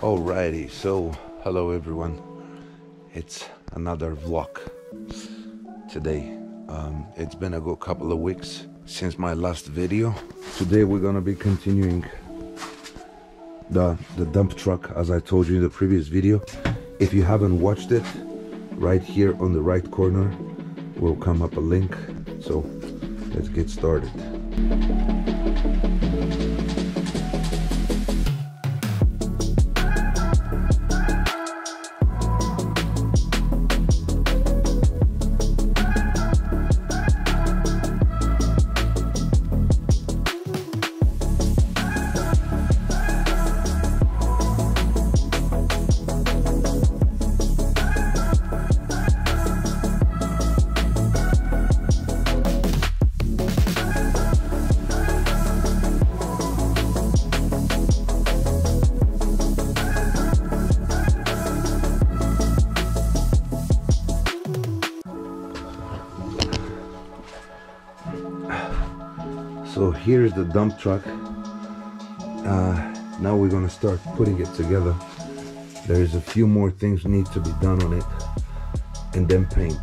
Alrighty, so hello everyone. It's another vlog today. Um, it's been a good couple of weeks since my last video. Today we're gonna be continuing the the dump truck as I told you in the previous video. If you haven't watched it, right here on the right corner will come up a link. So let's get started. So here's the dump truck. Uh, now we're gonna start putting it together. There's a few more things need to be done on it and then paint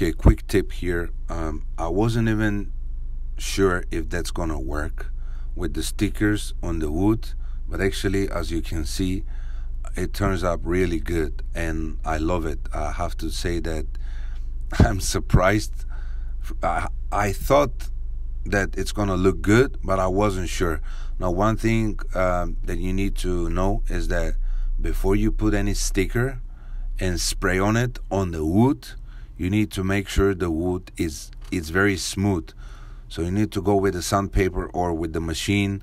okay quick tip here. Um, i wasn't even sure if that's gonna work with the stickers on the wood but actually as you can see it turns out really good and i love it. I have to say that i'm surprised. I, I thought that it's gonna look good but i wasn't sure. Now one thing um, that you need to know is that before you put any sticker and spray on it on the wood you need to make sure the wood is is very smooth. So you need to go with the sandpaper or with the machine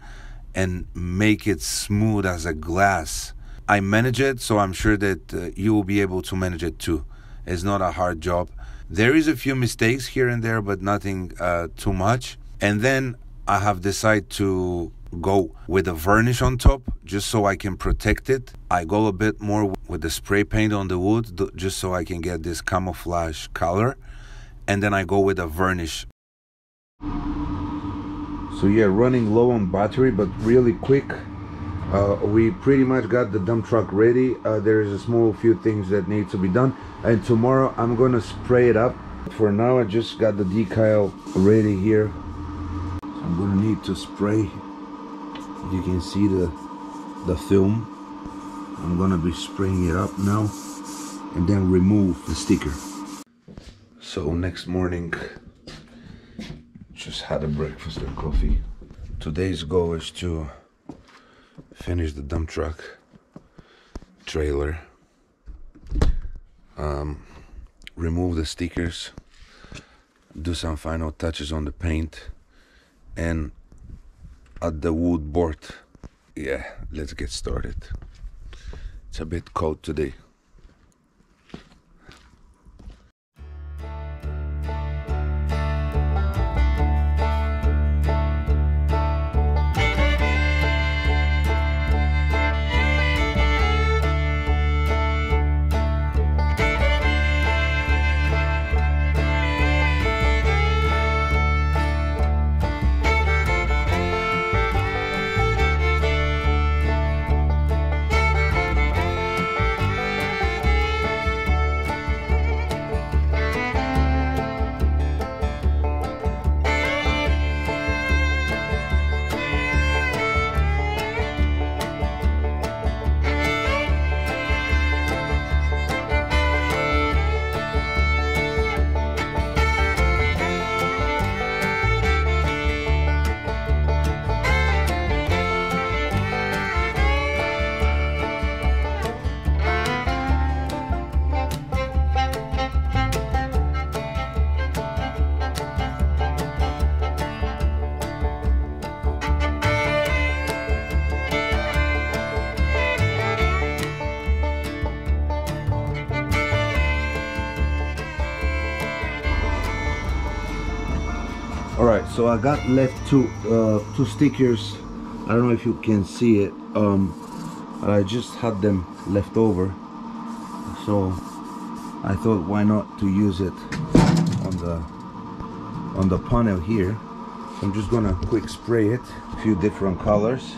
and make it smooth as a glass. I manage it, so I'm sure that uh, you will be able to manage it too. It's not a hard job. There is a few mistakes here and there, but nothing uh, too much. And then I have decided to go with a varnish on top just so I can protect it. I go a bit more with the spray paint on the wood just so I can get this camouflage color. And then I go with a varnish. So yeah, running low on battery, but really quick. Uh, we pretty much got the dump truck ready. Uh, there is a small few things that need to be done. And tomorrow I'm gonna spray it up. For now, I just got the decal ready here. So I'm gonna need to spray you can see the the film. I'm gonna be spraying it up now and then remove the sticker. So next morning just had a breakfast and coffee. Today's goal is to finish the dump truck trailer um, remove the stickers do some final touches on the paint and at the wood board. Yeah, let's get started. It's a bit cold today. All right so i got left two uh, two stickers. I don't know if you can see it um i just had them left over. So i thought why not to use it on the on the panel here? I'm just gonna quick spray it a few different colors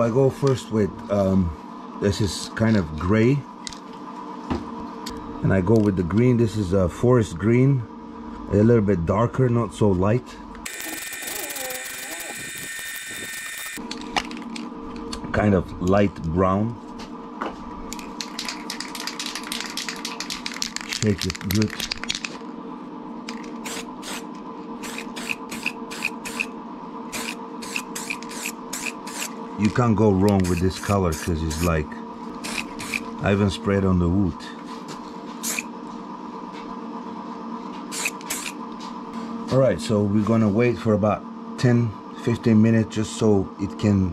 I go first with, um, this is kind of gray. And I go with the green, this is a forest green. A little bit darker, not so light. Kind of light brown. Shake it good. You can't go wrong with this color because it's like I even sprayed on the wood. All right so we're gonna wait for about 10 15 minutes just so it can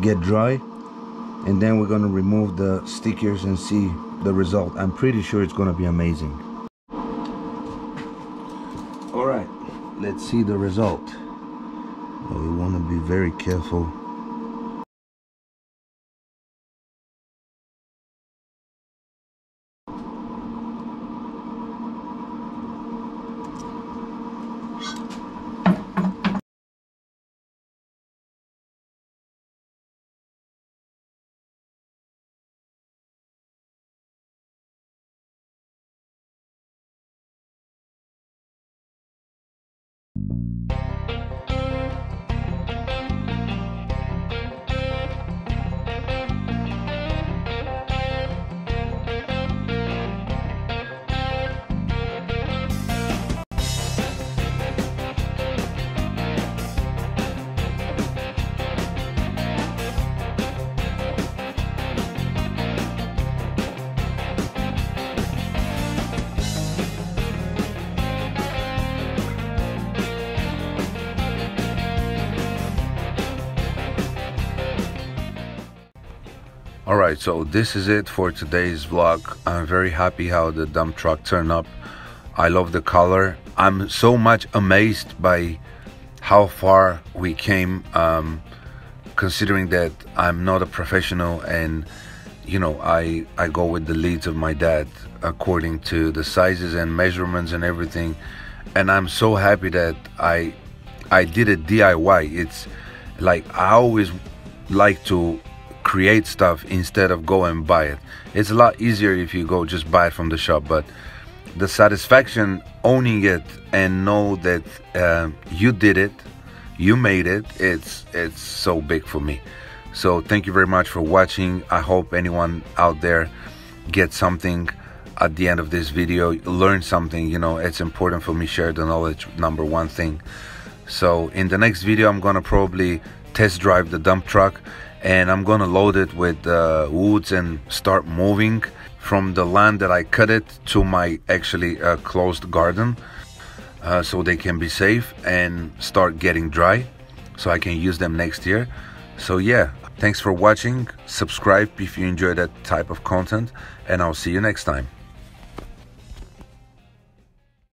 get dry. And then we're gonna remove the stickers and see the result. I'm pretty sure it's gonna be amazing. All right let's see the result. We want to be very careful all right so this is it for today's vlog. I'm very happy how the dump truck turned up. I love the color. I'm so much amazed by how far we came um, considering that i'm not a professional and you know i i go with the leads of my dad according to the sizes and measurements and everything. And i'm so happy that i i did a diy it's like i always like to create stuff instead of go and buy it. It's a lot easier if you go just buy it from the shop, but the satisfaction owning it and know that uh, you did it, you made it. It's it's so big for me. So thank you very much for watching. I hope anyone out there gets something at the end of this video, learn something. You know, it's important for me share the knowledge. Number one thing. So in the next video, I'm gonna probably test drive the dump truck and I'm gonna load it with uh, woods and start moving from the land that I cut it to my actually uh, closed garden uh, so they can be safe and start getting dry so I can use them next year. So yeah thanks for watching. Subscribe if you enjoy that type of content and I'll see you next time